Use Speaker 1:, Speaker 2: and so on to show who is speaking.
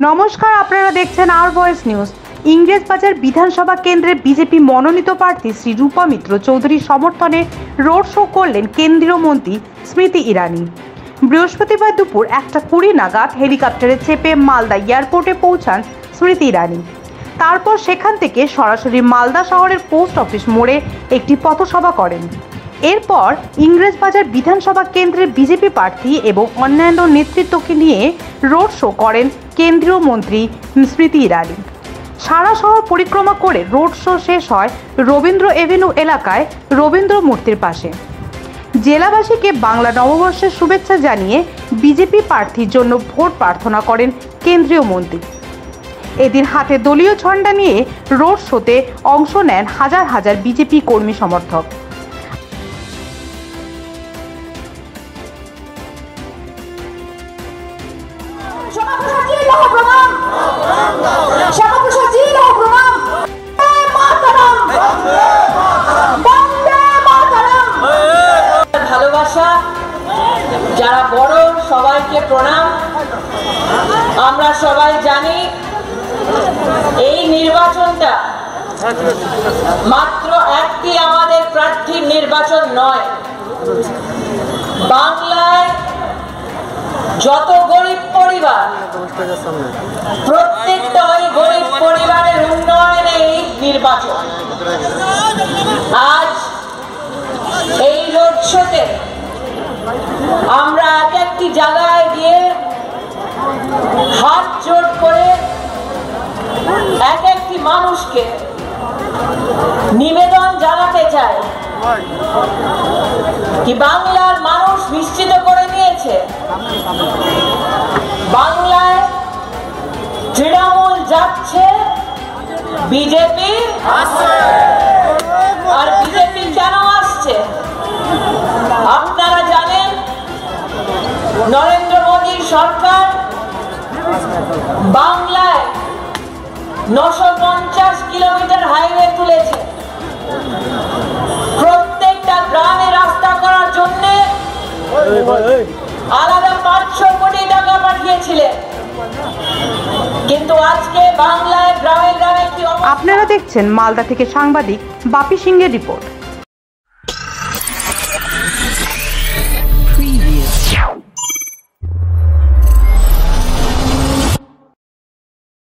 Speaker 1: নমস্কার, আপনারা দেখছেন আর ভয়েস নিউজ ইংরেজবাজার বিধানসভা কেন্দ্রের বিজেপি মনোনীত প্রার্থী শ্রী রূপা মিত্র চৌধুরীর সমর্থনে রোড শো করলেন কেন্দ্রীয় মন্ত্রী স্মৃতি ইরানি। বৃহস্পতিবার দুপুর একটা কুড়ি নাগাদ হেলিকপ্টারে চেপে মালদা এয়ারপোর্টে পৌঁছান স্মৃতি ইরানি। তারপর সেখান থেকে সরাসরি মালদা শহরের পোস্ট অফিস মোড়ে একটি পথসভা করেন। এরপর ইংরেজবাজার বিধানসভা কেন্দ্রের বিজেপি প্রার্থী এবং অন্যান্য নেতৃত্বকে নিয়ে রোড শো করেন কেন্দ্রীয় মন্ত্রী স্মৃতি ইরানি। সারা শহর পরিক্রমা করে রোড শো শেষ হয় রবীন্দ্র এভিনিউ এলাকায় রবীন্দ্র মূর্তির পাশে। জেলাবাসীকে বাংলা নববর্ষের শুভেচ্ছা জানিয়ে বিজেপি প্রার্থীর জন্য ভোট প্রার্থনা করেন কেন্দ্রীয় মন্ত্রী। এদিন হাতে দলীয় ঝন্ডা নিয়ে রোড শোতে অংশ নেন হাজার হাজার বিজেপি কর্মী সমর্থক।
Speaker 2: যারা বড়, সবাইকে প্রণাম। আমরা সবাই জানি এই নির্বাচনটা মাত্র একটি আমাদের প্রার্থীর নির্বাচন নয়। বাংলায় যত গরিব পরিবার আমরা এক একটি জায়গায় গিয়ে হাত জোট করে এক একটি মানুষকে নিবেদন জানাতে চাই। কি বাংলার মানুষ নিশ্চিত করে নিয়েছে? বিজেপি? আর বিজেপি কেন আসছে? আপনারা জানেন, নরেন্দ্র মোদীর সরকার বাংলায় নশো পঞ্চাশ কিলোমিটার হাইওয়ে তুলেছে। প্রত্যেকটা গ্রামে রাস্তা করার জন্য আলাদা পাঁচশো কোটি টাকা পাঠিয়েছিলেন। কিন্তু আজকে বাংলায়
Speaker 1: আপনারা দেখছেন মালদা থেকে সাংবাদিক বাপি সিংহের রিপোর্ট।